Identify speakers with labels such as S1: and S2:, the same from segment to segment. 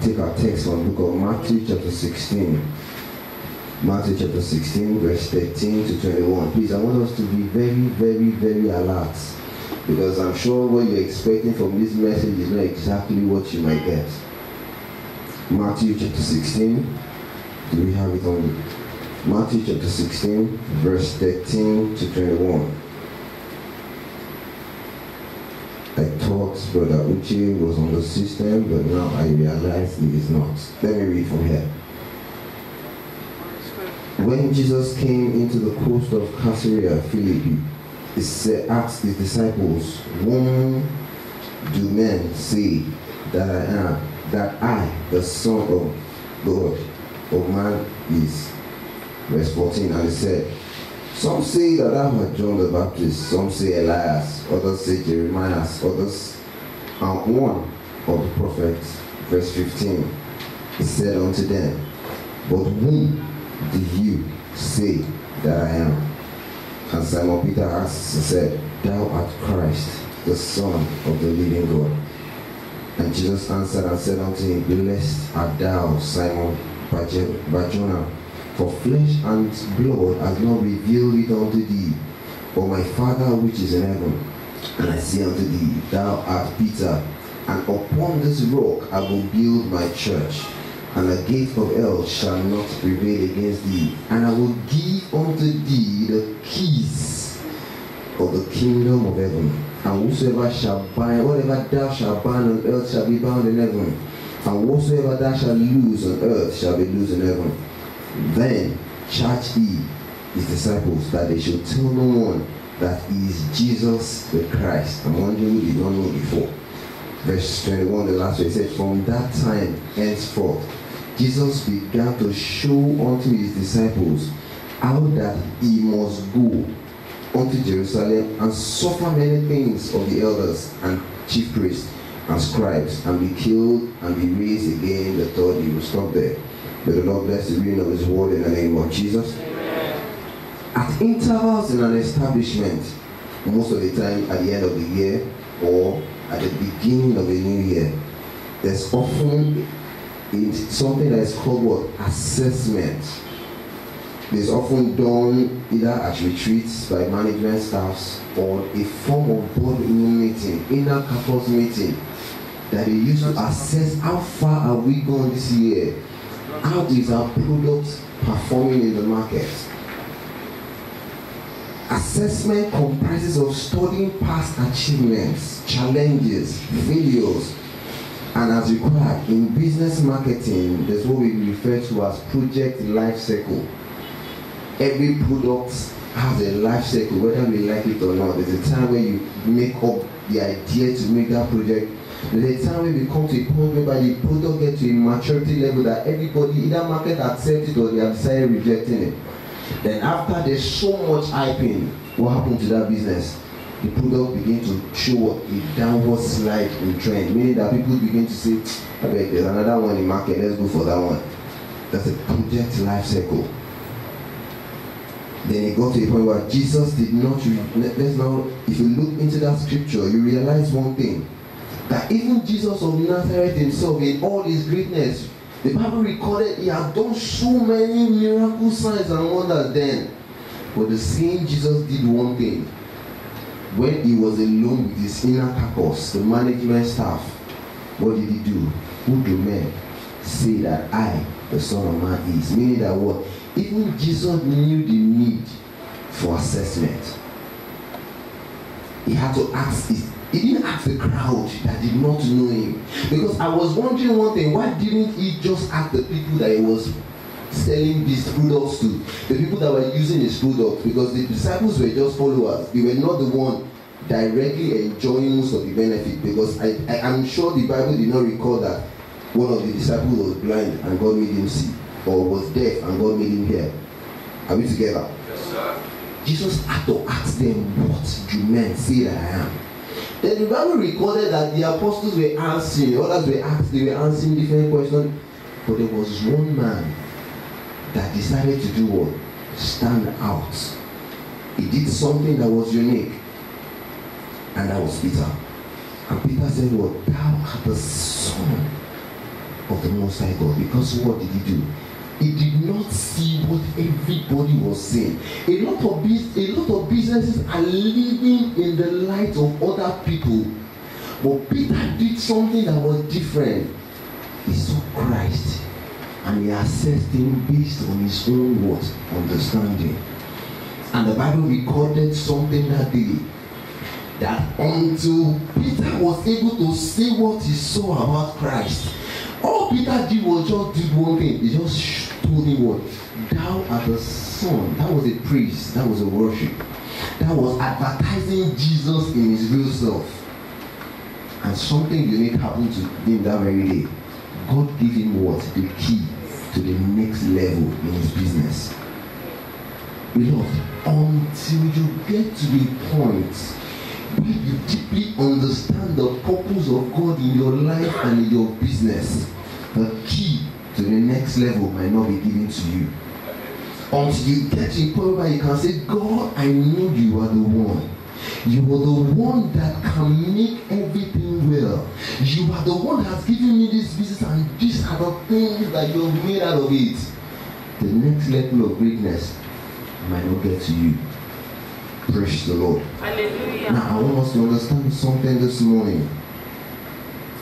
S1: take our text from the book of Matthew chapter 16. Matthew chapter 16, verse 13 to 21. Please, I want us to be very, very, very alert. Because I'm sure what you're expecting from this message is not exactly what you might get. Matthew chapter 16. Do we have it on? Matthew chapter 16, verse 13 to 21. I thought Brother Uche was on the system, but now I realize he is not. Let me read from here. When Jesus came into the coast of Caesarea Philippi, he said, asked his disciples, Whom do men say that I am, that I, the Son of God, of man, is? Verse 14, and he said, Some say that I am John the Baptist, some say Elias, others say Jeremiah, others are one of the prophets. Verse 15, he said unto them, But whom do you say that I am? And Simon Peter asked and said, Thou art Christ, the Son of the living God. And Jesus answered and said unto him, Blessed art thou, Simon for flesh and blood has not revealed it unto thee, but my Father which is in heaven. And I say unto thee, Thou art Peter, and upon this rock I will build my church and the gate of hell shall not prevail against thee. And I will give unto thee the keys of the kingdom of heaven. And whosoever shall bind, whatever thou shalt bind on earth shall be bound in heaven. And whatsoever thou shalt loose on earth shall be loosed in heaven. Then charge he his disciples that they should tell no one that he is Jesus the Christ. I'm wondering who did not know before. Verse 21, the last one, said, From that time henceforth Jesus began to show unto his disciples how that he must go unto Jerusalem and suffer many things of the elders and chief priests and scribes and be killed and be raised again the third day. will stop there. May the Lord bless the reading of his word in the name of Jesus. At intervals in an establishment, most of the time at the end of the year or at the beginning of a new year, there's often something that is called what? Assessment. It's often done either at retreats by management staffs or a form of board meeting, inner caucus meeting, that they use to assess how far are we going this year? How is our product performing in the market? Assessment comprises of studying past achievements, challenges, failures, and as required in business marketing, there's what we refer to as project life cycle. Every product has a life cycle, whether we like it or not. There's a time where you make up the idea to make that project. There's a time when we come to a point whereby the product gets to a maturity level that everybody, either market accepts it or they have decided rejecting it. Then after there's so much hyping, what happened to that business? the product begin to show a downward slide in trend, meaning that people begin to say, okay, there's another one in market, let's go for that one. That's a project life cycle. Then it got to a point where Jesus did not, let's now, if you look into that scripture, you realize one thing. That even Jesus of Nazareth himself, in all his greatness, the Bible recorded he had done so many miracle signs and wonders then. But the same Jesus did one thing when he was alone with his inner caucus, the management staff, what did he do? Who do men say that I, the Son of Man, is? Meaning that what? Even Jesus knew the need for assessment. He had to ask it. He didn't ask the crowd that did not know him. Because I was wondering one thing, why didn't he just ask the people that he was selling these products to the people that were using his products because the disciples were just followers. They were not the one directly enjoying most of the benefit because I, I am sure the bible did not record that one of the disciples was blind and god made him see or was deaf and god made him hear. Are we together? Yes, sir. jesus had to ask them what do men say that i am? Then the bible recorded that the apostles were answering others were asked they were answering different questions but there was one man that decided to do what? Stand out. He did something that was unique. And that was Peter. And Peter said, What? Thou art the Son of the Most High God. Because what did he do? He did not see what everybody was saying. A lot of a lot of businesses are living in the light of other people. But Peter did something that was different. He saw Christ and he assessed him based on his own what understanding. And the Bible recorded something that day that until Peter was able to say what he saw about Christ, all Peter did was just did one thing. He just told him what thou art the son. That was a praise. That was a worship. That was advertising Jesus in his real self. And something unique happened to him that very day. God gave him what? The key to the next level in his business. Beloved, until you get to the point where you deeply understand the purpose of God in your life and in your business, the key to the next level might not be given to you. Until you get to a point where you can say, God, I know you are the one. You are the one that can make everything well. You are the one that has given me this business, and these are the things that you have made out of it. The next level of greatness might not get to you. Praise the Lord. Hallelujah. Now, I want us to understand something this morning.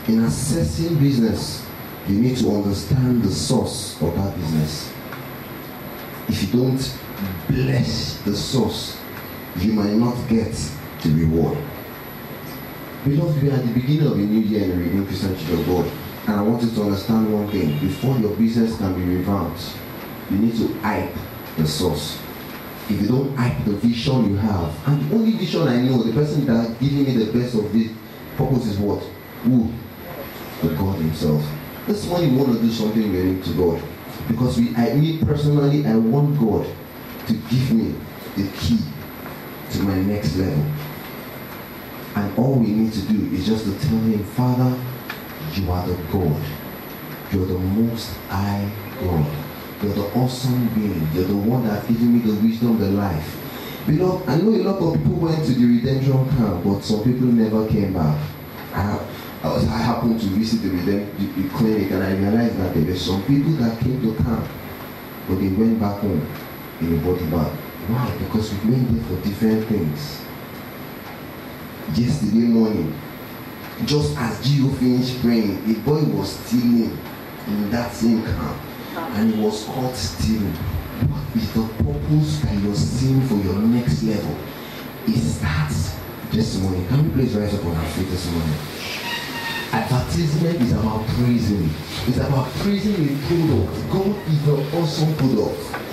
S1: In assessing business, you need to understand the source of that business. If you don't bless the source, you might not get the reward. Beloved, we are at the beginning of a new year in the Redeemed Christian Church of God. And I want you to understand one thing. Before your business can be revamped, you need to hype the source. If you don't hype the vision you have, and the only vision I know, the person that giving me the best of this purpose is what? Who? The God Himself. This morning you want to do something unique to God. Because we I me personally I want God to give me the key to my next level. And all we need to do is just to tell him, Father, you are the God. You're the most high God. You're the awesome being. You're the one that given me the wisdom, the life. Beloved, I know a lot of people went to the redemption camp, but some people never came back. I, I, was, I happened to visit the redemption clinic and I realized that there were some people that came to camp, but they went back home in a body bag. Why? Because we went there for different things. Yesterday morning, just as GO finished praying, a boy was stealing in that same camp and he was caught stealing. What is the purpose that you're seeing for your next level? Starts this morning. Can we please rise up on our feet this morning? Advertisement is about praising. It's about praising a product. God is the awesome product.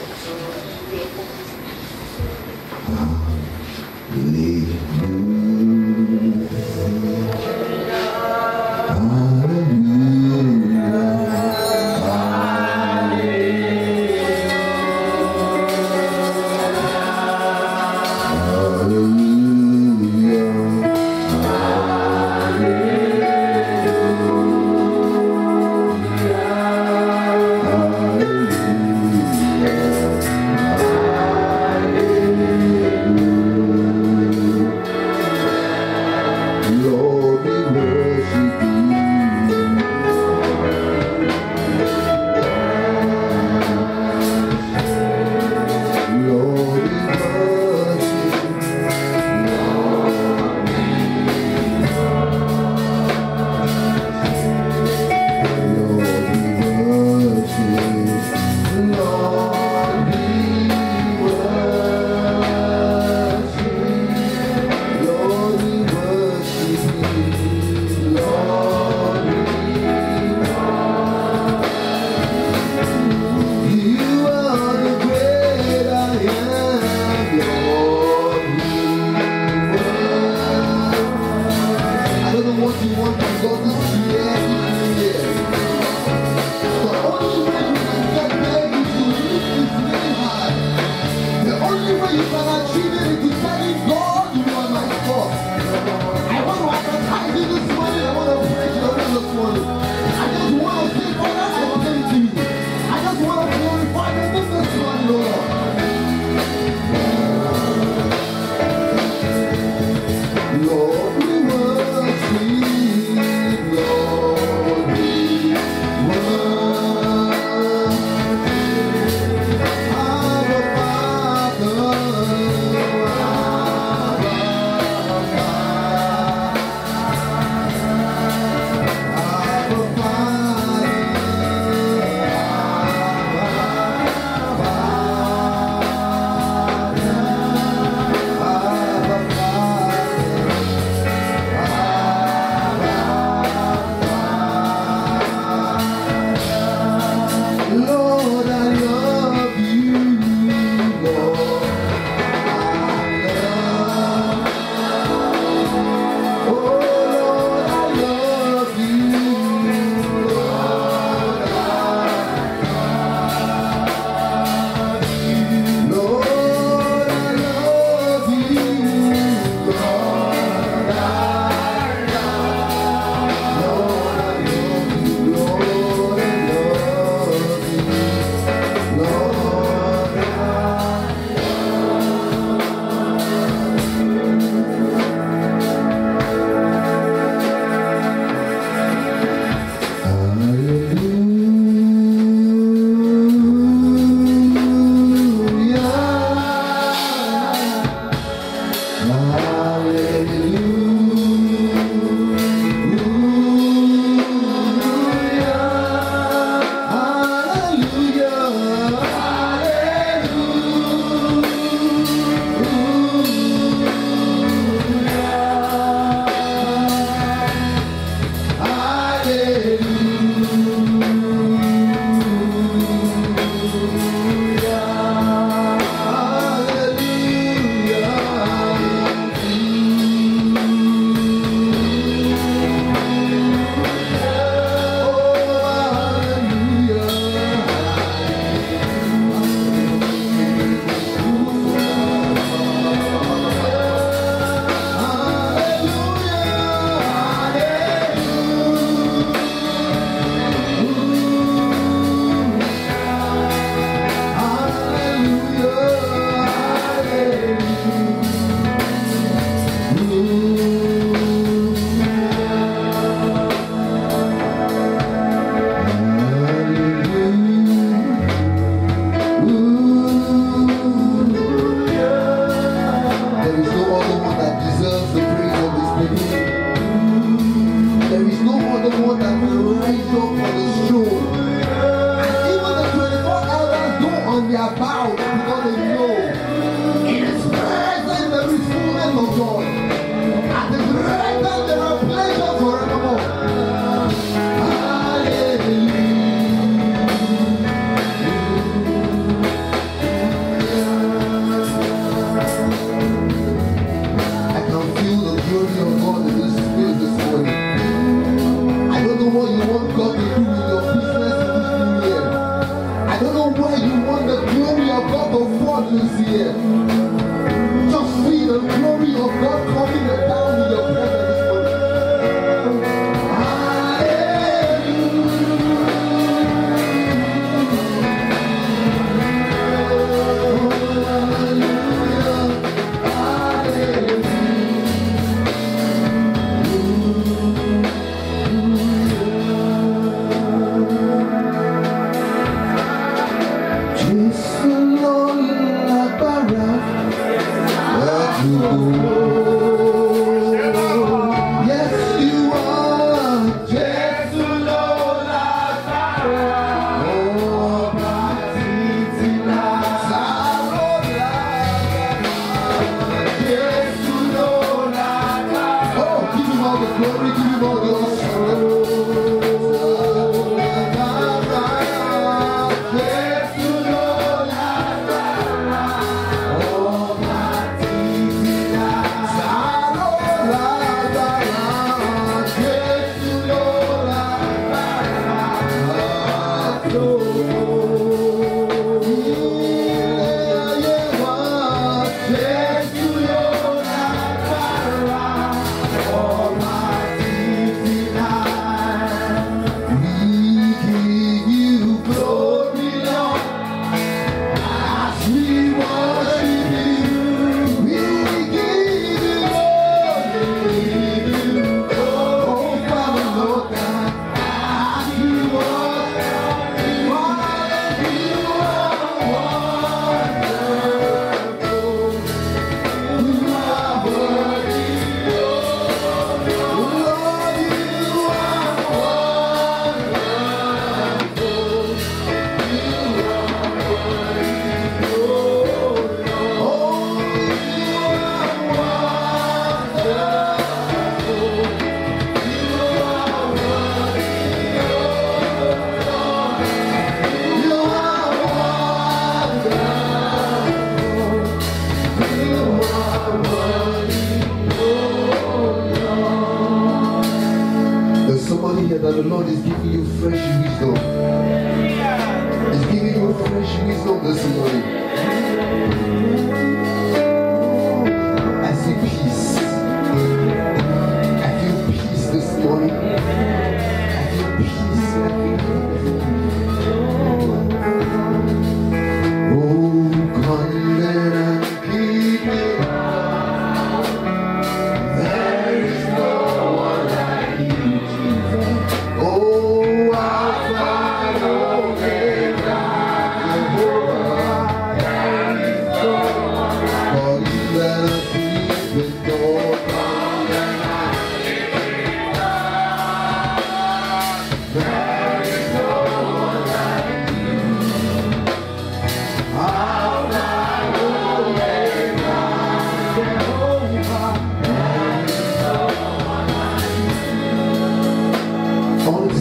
S1: Богу.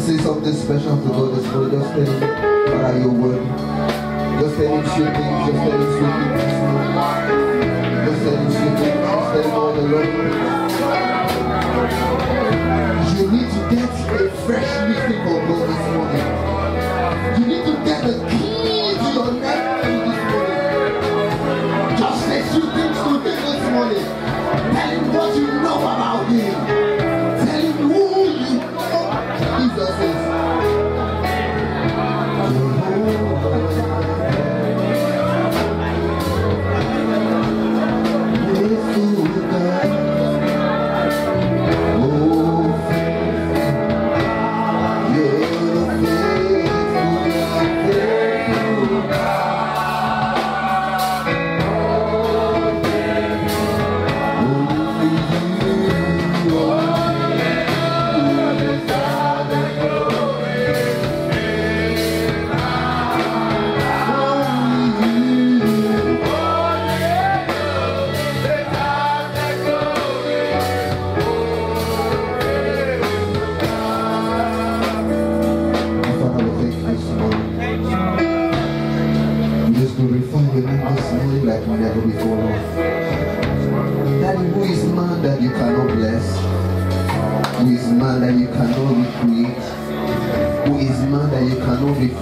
S1: say something special to God this morning, just tell him what are your word. Just tell him sweet things, just tell him sweet things. Just tell him sweet things, just tell him all the Lord. You need to get a fresh meeting for God this morning.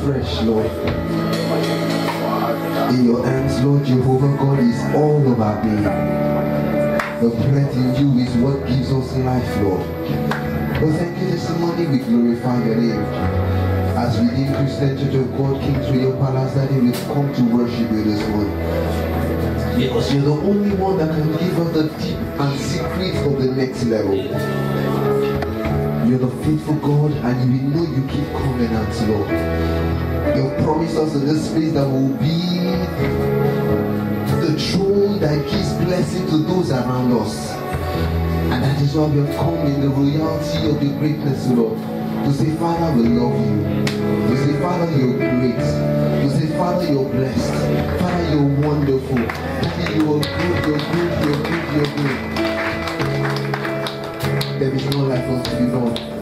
S1: afresh, Lord. In your hands, Lord Jehovah God, is all of our being. The breath in you is what gives us life, Lord. But thank you this morning, we glorify your name as we did Christian Church of God came through your palace that we come to worship you this morning. Because you're the only one that can give us the deep and secret of the next level. You're the faithful God and we know you keep covenants, Lord. You promised us in this place that will be the throne that gives blessing to those around us. And that is why we have come in the royalty of the greatness, Lord. To say, Father, we love you. To say, Father, you're great. To say, Father, you're blessed. Father, you're wonderful. Daddy, you're good, you're good, you're good, you're good like those people